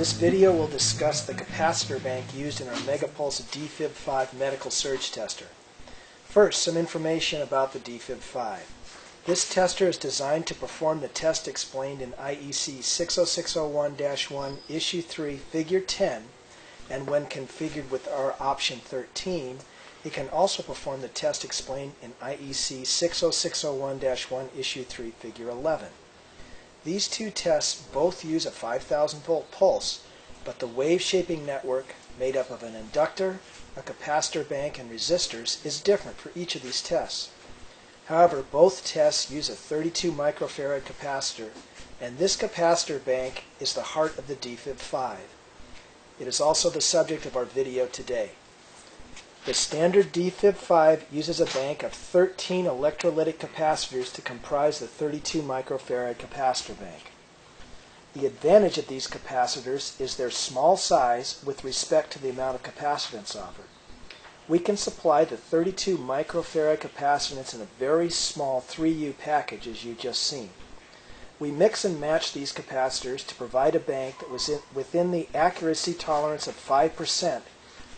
This video will discuss the capacitor bank used in our Megapulse Defib-5 medical surge tester. First, some information about the Defib-5. This tester is designed to perform the test explained in IEC 60601-1 Issue 3 Figure 10 and when configured with our option 13, it can also perform the test explained in IEC 60601-1 Issue 3 Figure 11. These two tests both use a 5000 volt pulse, but the wave shaping network, made up of an inductor, a capacitor bank, and resistors, is different for each of these tests. However, both tests use a 32 microfarad capacitor, and this capacitor bank is the heart of the Defib-5. It is also the subject of our video today. The standard Defib-5 uses a bank of 13 electrolytic capacitors to comprise the 32 microfarad capacitor bank. The advantage of these capacitors is their small size with respect to the amount of capacitance offered. We can supply the 32 microfarad capacitance in a very small 3U package as you just seen. We mix and match these capacitors to provide a bank that was within the accuracy tolerance of 5%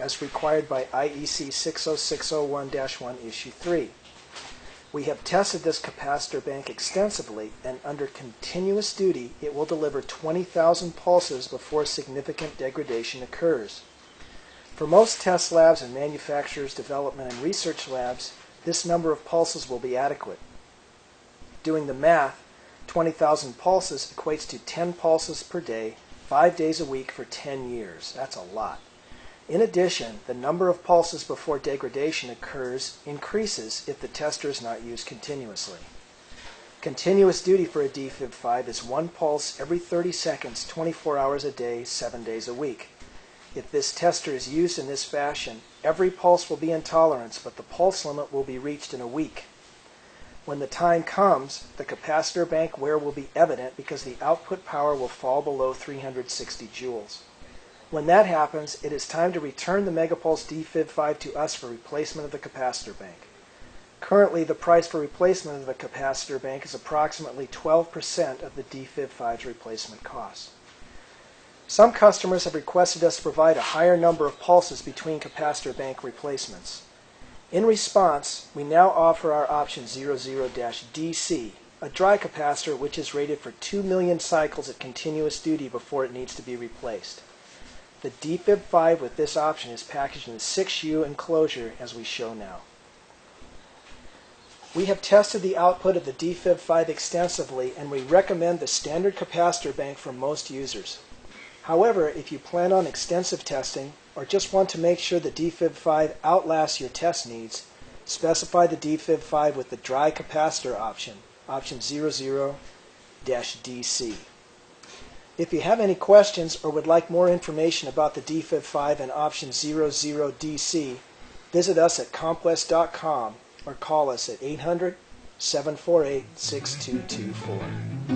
as required by IEC 60601-1 Issue 3. We have tested this capacitor bank extensively, and under continuous duty, it will deliver 20,000 pulses before significant degradation occurs. For most test labs and manufacturers' development and research labs, this number of pulses will be adequate. Doing the math, 20,000 pulses equates to 10 pulses per day, 5 days a week for 10 years. That's a lot. In addition, the number of pulses before degradation occurs increases if the tester is not used continuously. Continuous duty for a Defib-5 is one pulse every 30 seconds, 24 hours a day, 7 days a week. If this tester is used in this fashion, every pulse will be in tolerance, but the pulse limit will be reached in a week. When the time comes, the capacitor bank wear will be evident because the output power will fall below 360 joules. When that happens, it is time to return the Megapulse Defib-5 to us for replacement of the capacitor bank. Currently, the price for replacement of the capacitor bank is approximately 12% of the Defib-5's replacement cost. Some customers have requested us to provide a higher number of pulses between capacitor bank replacements. In response, we now offer our option 00-DC, a dry capacitor which is rated for 2 million cycles at continuous duty before it needs to be replaced. The Defib-5 with this option is packaged in a 6U enclosure as we show now. We have tested the output of the Defib-5 extensively and we recommend the standard capacitor bank for most users. However, if you plan on extensive testing or just want to make sure the Defib-5 outlasts your test needs, specify the DFib5 with the dry capacitor option, option 00-DC. If you have any questions or would like more information about the Defib-5 and option 00DC, visit us at compwest.com or call us at 800 748 6224.